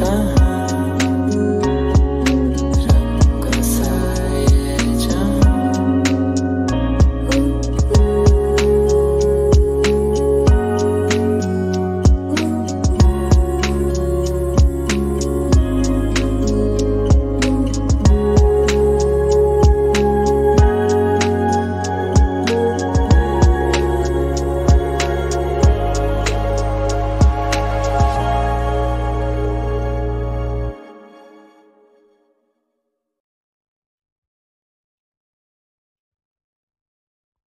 time.